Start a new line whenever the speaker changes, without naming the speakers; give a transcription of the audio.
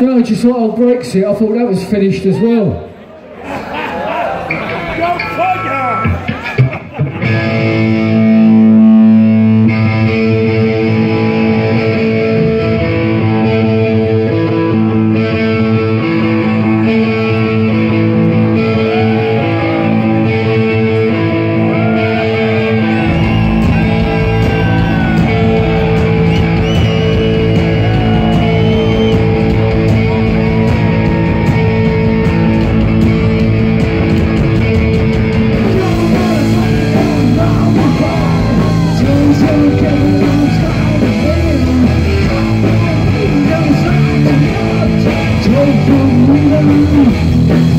No, just thought, oh, Brexit, I thought that was finished as well. Thank you.